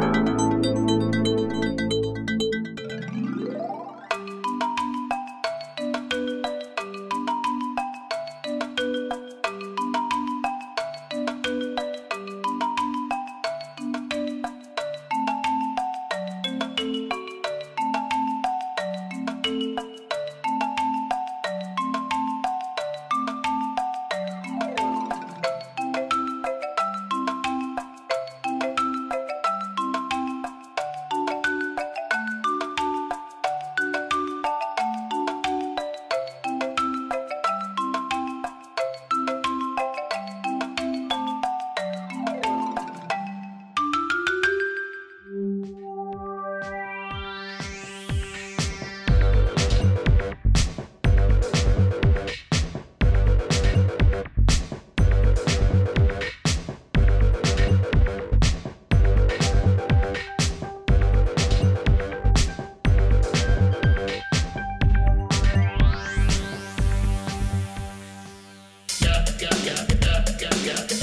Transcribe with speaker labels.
Speaker 1: Thank you.
Speaker 2: got, got, got, got, got.